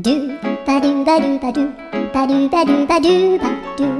Do ba do ba do ba do ba do ba do ba do ba